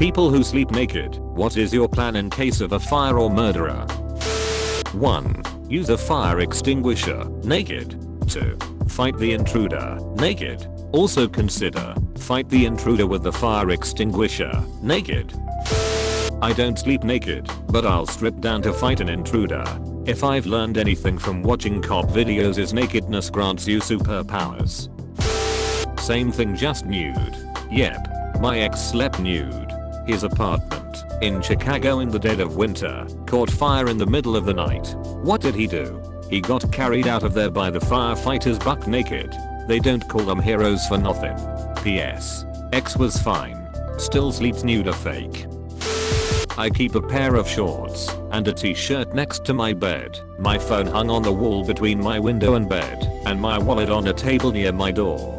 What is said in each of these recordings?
People who sleep naked, what is your plan in case of a fire or murderer? 1. Use a fire extinguisher, naked. 2. Fight the intruder, naked. Also consider, fight the intruder with the fire extinguisher, naked. I don't sleep naked, but I'll strip down to fight an intruder. If I've learned anything from watching cop videos is nakedness grants you superpowers. Same thing just nude. Yep. My ex slept nude. His apartment, in Chicago in the dead of winter, caught fire in the middle of the night. What did he do? He got carried out of there by the firefighters buck naked. They don't call them heroes for nothing. P.S. X was fine. Still sleeps nude a fake. I keep a pair of shorts and a t-shirt next to my bed, my phone hung on the wall between my window and bed, and my wallet on a table near my door.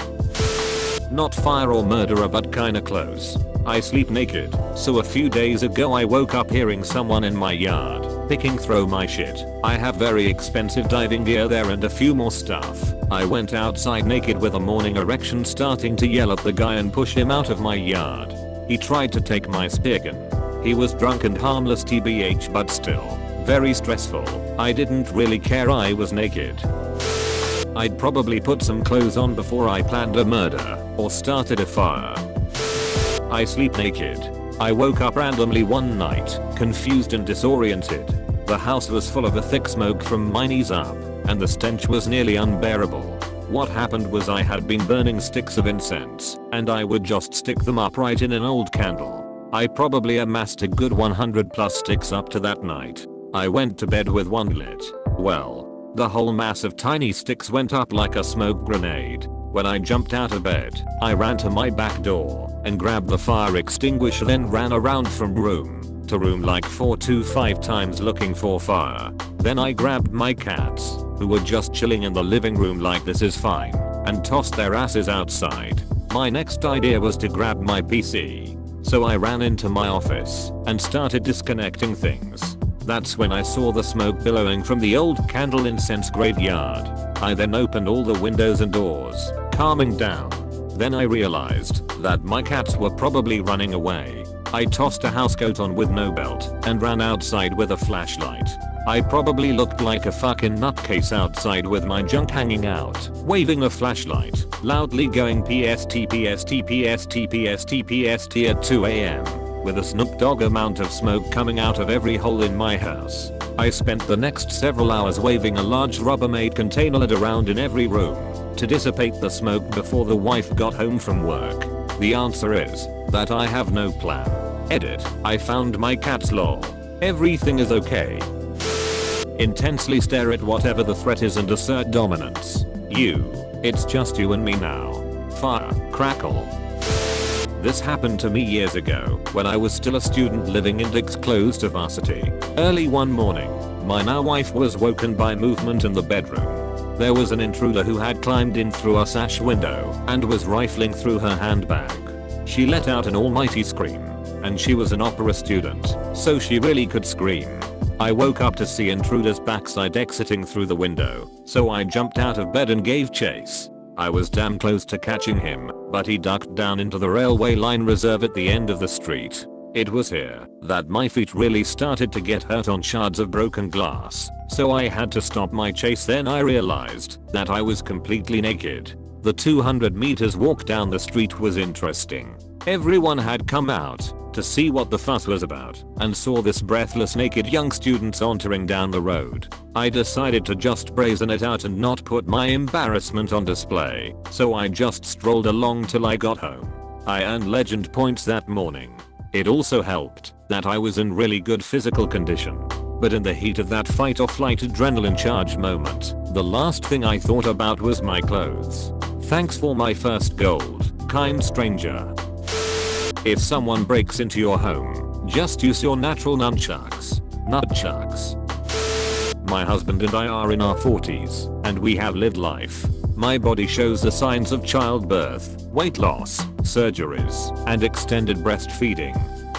Not fire or murderer but kinda close. I sleep naked, so a few days ago I woke up hearing someone in my yard, picking through my shit. I have very expensive diving gear there and a few more stuff. I went outside naked with a morning erection starting to yell at the guy and push him out of my yard. He tried to take my spear gun. He was drunk and harmless tbh but still. Very stressful. I didn't really care I was naked. I'd probably put some clothes on before I planned a murder or started a fire. I sleep naked. I woke up randomly one night, confused and disoriented. The house was full of a thick smoke from my knees up, and the stench was nearly unbearable. What happened was I had been burning sticks of incense, and I would just stick them upright in an old candle. I probably amassed a good 100 plus sticks up to that night. I went to bed with one lit. Well, the whole mass of tiny sticks went up like a smoke grenade. When I jumped out of bed, I ran to my back door and grabbed the fire extinguisher then ran around from room to room like 4 to 5 times looking for fire. Then I grabbed my cats, who were just chilling in the living room like this is fine, and tossed their asses outside. My next idea was to grab my PC. So I ran into my office and started disconnecting things. That's when I saw the smoke billowing from the old candle incense graveyard. I then opened all the windows and doors, calming down. Then I realized that my cats were probably running away. I tossed a housecoat on with no belt and ran outside with a flashlight. I probably looked like a fucking nutcase outside with my junk hanging out, waving a flashlight, loudly going PST PST PST PST PST at 2am, with a Snoop Dogg amount of smoke coming out of every hole in my house. I spent the next several hours waving a large Rubbermaid container lid around in every room to dissipate the smoke before the wife got home from work. The answer is that I have no plan. Edit. I found my cat's lol. Everything is okay. Intensely stare at whatever the threat is and assert dominance. You. It's just you and me now. Fire. Crackle. This happened to me years ago when I was still a student living in Dix close to varsity. Early one morning, my now wife was woken by movement in the bedroom. There was an intruder who had climbed in through a sash window and was rifling through her handbag. She let out an almighty scream, and she was an opera student, so she really could scream. I woke up to see intruder's backside exiting through the window, so I jumped out of bed and gave chase. I was damn close to catching him, but he ducked down into the railway line reserve at the end of the street. It was here that my feet really started to get hurt on shards of broken glass, so I had to stop my chase then I realized that I was completely naked. The 200 meters walk down the street was interesting. Everyone had come out to see what the fuss was about and saw this breathless naked young student sauntering down the road. I decided to just brazen it out and not put my embarrassment on display, so I just strolled along till I got home. I earned legend points that morning. It also helped that I was in really good physical condition. But in the heat of that fight or flight adrenaline charge moment, the last thing I thought about was my clothes. Thanks for my first gold, kind stranger. If someone breaks into your home, just use your natural nunchucks. Nunchucks. My husband and I are in our 40s, and we have lived life. My body shows the signs of childbirth, weight loss, surgeries, and extended breastfeeding.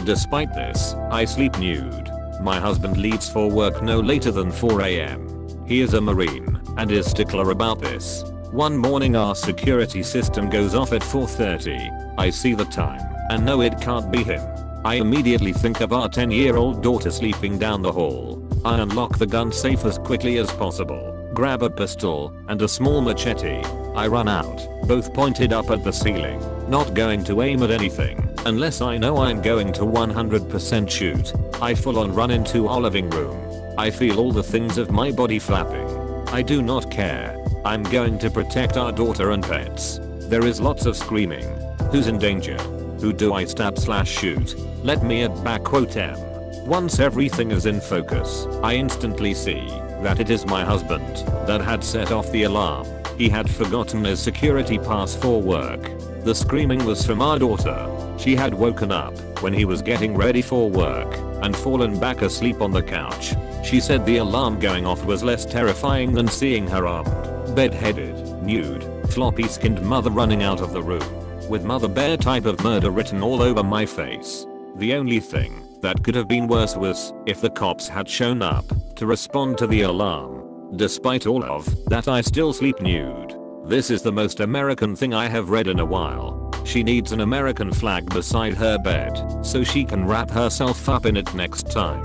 Despite this, I sleep nude. My husband leaves for work no later than 4am. He is a marine, and is stickler about this. One morning our security system goes off at 4.30. I see the time and know it can't be him. I immediately think of our 10 year old daughter sleeping down the hall. I unlock the gun safe as quickly as possible, grab a pistol and a small machete. I run out, both pointed up at the ceiling, not going to aim at anything unless I know I'm going to 100% shoot. I full on run into our living room. I feel all the things of my body flapping. I do not care. I'm going to protect our daughter and pets. There is lots of screaming. Who's in danger? Who do I stab slash shoot? Let me at back quote M. Once everything is in focus, I instantly see that it is my husband that had set off the alarm. He had forgotten his security pass for work. The screaming was from our daughter. She had woken up when he was getting ready for work and fallen back asleep on the couch. She said the alarm going off was less terrifying than seeing her armed, bed-headed, nude, floppy-skinned mother running out of the room with mother bear type of murder written all over my face. The only thing that could have been worse was if the cops had shown up to respond to the alarm. Despite all of that I still sleep nude. This is the most American thing I have read in a while. She needs an American flag beside her bed so she can wrap herself up in it next time.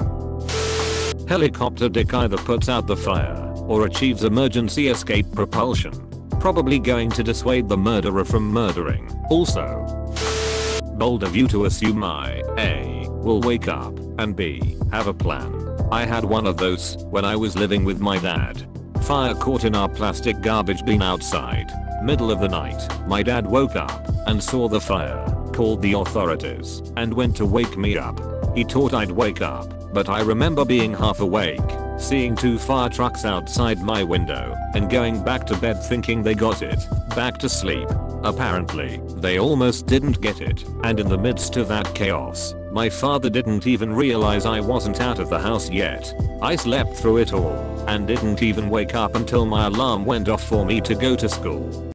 Helicopter dick either puts out the fire or achieves emergency escape propulsion. Probably going to dissuade the murderer from murdering. Also, bold of you to assume I A. will wake up and B. have a plan. I had one of those when I was living with my dad. Fire caught in our plastic garbage bin outside. Middle of the night, my dad woke up and saw the fire, called the authorities, and went to wake me up. He thought I'd wake up, but I remember being half awake seeing two fire trucks outside my window, and going back to bed thinking they got it, back to sleep. Apparently, they almost didn't get it, and in the midst of that chaos, my father didn't even realize I wasn't out of the house yet. I slept through it all, and didn't even wake up until my alarm went off for me to go to school.